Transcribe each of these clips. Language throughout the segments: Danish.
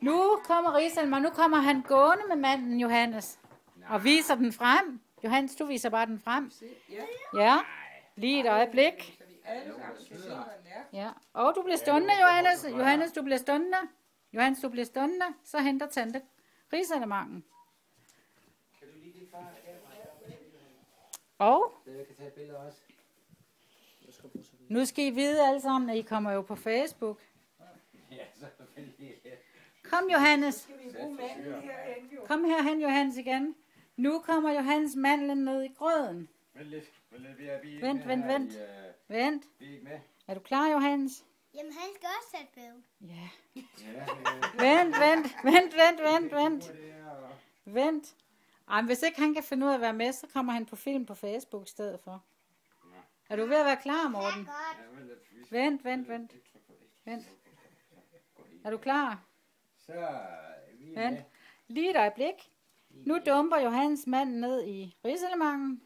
Nu kommer Risalm, og nu kommer han gående med manden, Johannes. Og viser den frem. Johannes, du viser bare den frem. Ja. Ja, lige et øjeblik. Ja. Og du bliver stående, Johannes. Johannes, du bliver stående. Johannes, du bliver stående. Så henter tante risalemangen. Kan du lige dit far? Og jeg kan tage billeder også. nu skal I vide alle sammen, at I kommer jo på Facebook. Ja, så selvfølgelig. Kom, Johannes. Kom herhen, Johannes, igen. Nu kommer Johannes mandlen ned i grøden. Vent lidt. Vent Vent, vent, her vent. øh, er. Er du klar, Johannes? Jamen, han skal også sætte bøv. Ja. Øh, Vent, vent, vent, vent, vent, vent. Vent. Ej, hvis ikke han kan finde ud af at være med, så kommer han på film på Facebook i stedet for. Er du ved at være klar, Morten? Ja, Vent, vent, vent. Vent. Er du klar? Så er vi Vent. med. Lige et øjeblik. Nu dumper Johannes mand ned i risalemangen.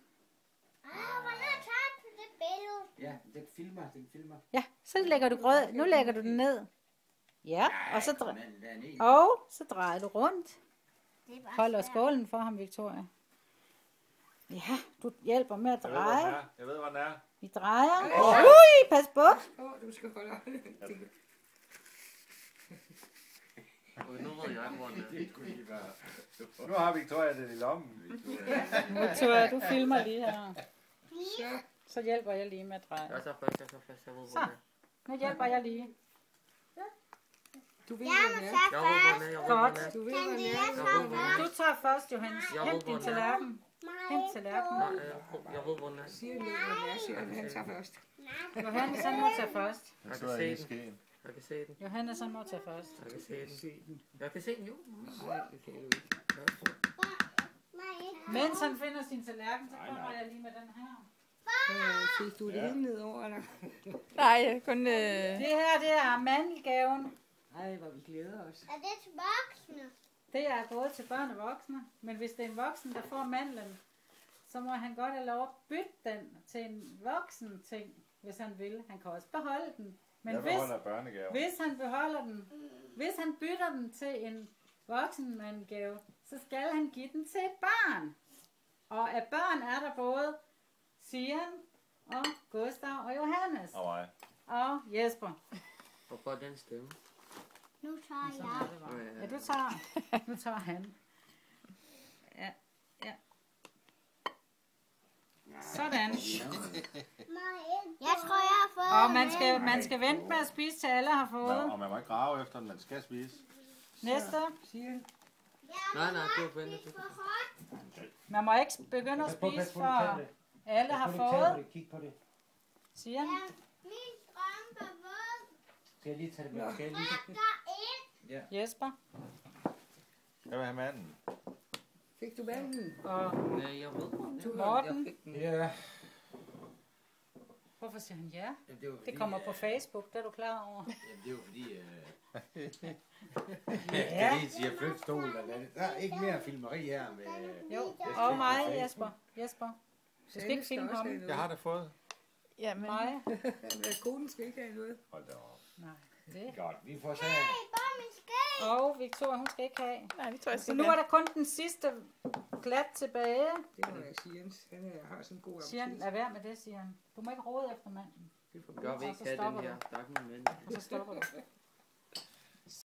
Ah, hvordan tager du det billede? Ja, den filmer, den filmer. Ja, så lægger du grød. Nu lægger du den ned. Ja, og så, dre- og så drejer du rundt. Er Holder skålen for ham, Victoria. Ja, du hjælper med at hvor dreje. er. Jeg ved, hvor den er. Vi drejer. Ui, pas på. Åh, du skal holde øje. Jeg, hvor den er. Det kunne lige være. Nu har Victoria den i lommen. Victoria. Du filmer lige her. Så, Så hjælper jeg lige med at dreje. Jeg tager først, jeg tager først. Jeg hvor Så. den er. Nu hjælper jeg lige. du ved, Jeg må tage Jeg hvor først. Jeg hvor er. Du jeg Jeg hvor den er. Du tager først, Johannes. Jeg Hent hvor din er. tallerken. Hent tallerkenen. Nej, jeg, jeg ved, hvor den er. Siger nu, hvad den er, siger han, tager først. Johannes, han må tage først. Jeg kan sidder se Jeg kan se den. Johannes, han må tage først. Jeg kan se den. Se den. Jeg kan se den, jo. Nej, det kan du ikke. Nej, ikke. Mens han finder sin tallerken, så kommer jeg lige med den her. Øh, Fik du det hele ned over, eller? Nej, kun... Øh... Det her, det er mandelgaven. Ej, hvor vi glæder os. Er det til voksne? Det er både til børn og voksne. Men hvis det er en voksen, der får mandlen, så må han godt have lov at bytte den til en voksen ting, hvis han vil. Han kan også beholde den. Men Jeg hvis, beholder børnegaver. hvis han beholder den, hvis han bytter den til en voksen mandgave, så skal han give den til et barn. Og af børn er der både Sian og Gustav og Johannes Og mig. og Jesper. Hvor godt den stemme. Nu tager jeg. er bare. Ja, du tager. Nu tager han. Ja, ja. Sådan. Jeg tror, jeg har fået Og man skal, man skal vente med at spise, til alle har Nå, fået. Og man må ikke grave efter den, man skal spise. Næste. Nej, nej, det var hårdt. Man må ikke begynde at spise, for alle har fået. Kig på det. Siger han. Ja, min strømpe er våd. Skal jeg lige tage det med? Skal jeg lige er Jesper. Jeg vil have manden. Fik du manden? Og Nej, jeg ved. Du Morten. Ja. Hvorfor siger han ja? Jamen, det, var fordi, Det kommer på øh, Facebook, det er du klar over. Jamen, det var fordi... Øh... ja. Jeg lige siger eller andet. Der er ikke mere filmeri her med... Jo, skal og ikke mig, på Jesper. Jesper. Du skal ikke filme ham. Jeg har det fået. Ja, men... Mig. Konen skal ikke have noget. Hold da op. Nej, det. Godt, vi får så... bare min skæg. Og Victoria, hun skal ikke have. Nej, tror jeg Så skal nu er der kun den sidste glat tilbage. Det må jeg sige, Jens. Han er- har sådan en god Siger han, appetit. lad være med det, siger han. Du må ikke råde efter manden. Det får Og ikke have den her. Der er ikke nogen mænd. Så stopper du.